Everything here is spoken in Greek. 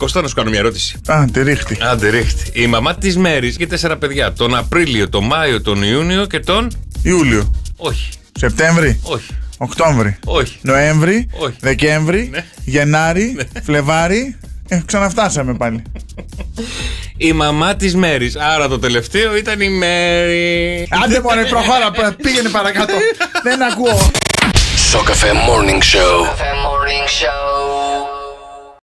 Κώστα, να σου κάνω μια ερώτηση. Α, τη ρίχτη. Άντε, ρίχτη. Η μαμά της Μέρης και τέσσερα παιδιά. Τον Απρίλιο, τον Μάιο, τον Ιούνιο και τον. Ιούλιο. Όχι. Σεπτέμβρη. Όχι. Οκτώβρη. Όχι. Νοέμβρη. Όχι. Δεκέμβρη. Ναι. Γενάρη. Ναι. Φλεβάρη. Ε, ξαναφτάσαμε πάλι. Η μαμά της Μέρης. Άρα το τελευταίο ήταν η Μέρη. Άντε μωρέ, προχώρα, πήγαινε παρακάτω. Δεν ακούω. Σοκαφέ Morning Show. Morning Show.